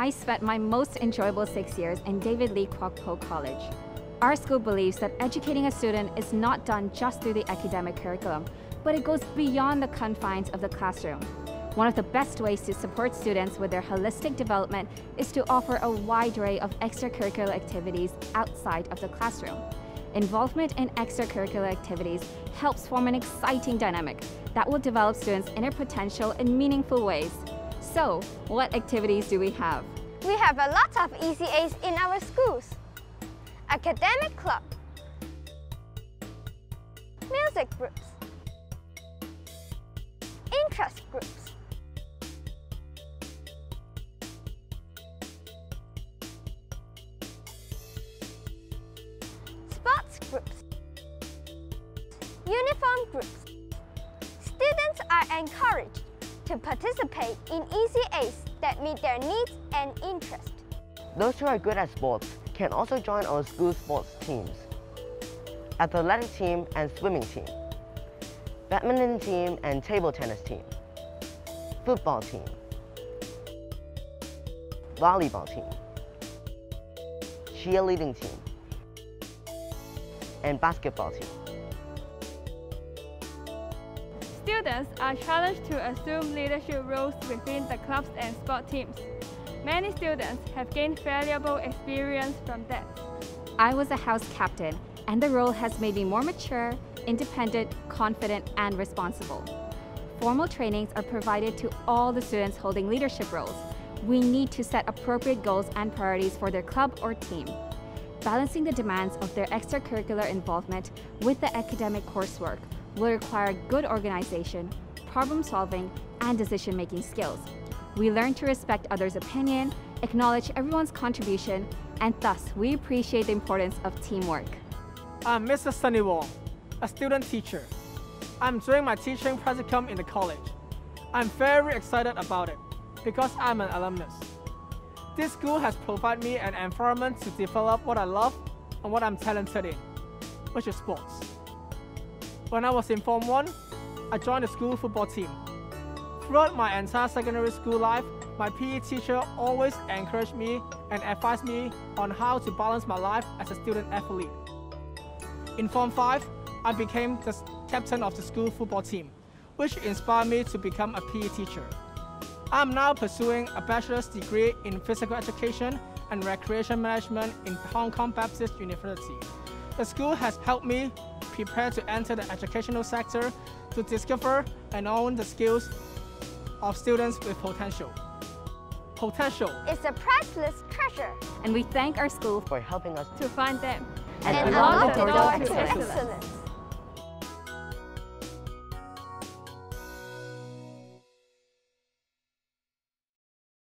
I spent my most enjoyable six years in David Li Kwok Po College. Our school believes that educating a student is not done just through the academic curriculum, but it goes beyond the confines of the classroom. One of the best ways to support students with their holistic development is to offer a wide array of extracurricular activities outside of the classroom. Involvement in extracurricular activities helps form an exciting dynamic that will develop students' inner potential in meaningful ways. So, what activities do we have? We have a lot of ECAs in our schools. Academic club, music groups, interest groups, sports groups, uniform groups. Students are encouraged to participate in easy ECAs that meet their needs and interests. Those who are good at sports can also join our school sports teams. Athletic team and swimming team. Badminton team and table tennis team. Football team. Volleyball team. Cheerleading team. And basketball team. Students are challenged to assume leadership roles within the clubs and sport teams. Many students have gained valuable experience from that. I was a house captain, and the role has made me more mature, independent, confident, and responsible. Formal trainings are provided to all the students holding leadership roles. We need to set appropriate goals and priorities for their club or team. Balancing the demands of their extracurricular involvement with the academic coursework will require good organization, problem solving, and decision making skills. We learn to respect others' opinion, acknowledge everyone's contribution, and thus we appreciate the importance of teamwork. I'm Mr. Sunny Wong, a student teacher. I'm doing my teaching practicum in the college. I'm very excited about it because I'm an alumnus. This school has provided me an environment to develop what I love and what I'm talented in, which is sports. When I was in Form 1, I joined the school football team. Throughout my entire secondary school life, my PE teacher always encouraged me and advised me on how to balance my life as a student athlete. In Form 5, I became the captain of the school football team, which inspired me to become a PE teacher. I'm now pursuing a bachelor's degree in physical education and recreation management in Hong Kong Baptist University. The school has helped me prepare to enter the educational sector to discover and own the skills of students with potential. Potential is a priceless treasure And we thank our school For helping us to find them and and unlock unlock the the door door to to excellence. excellence.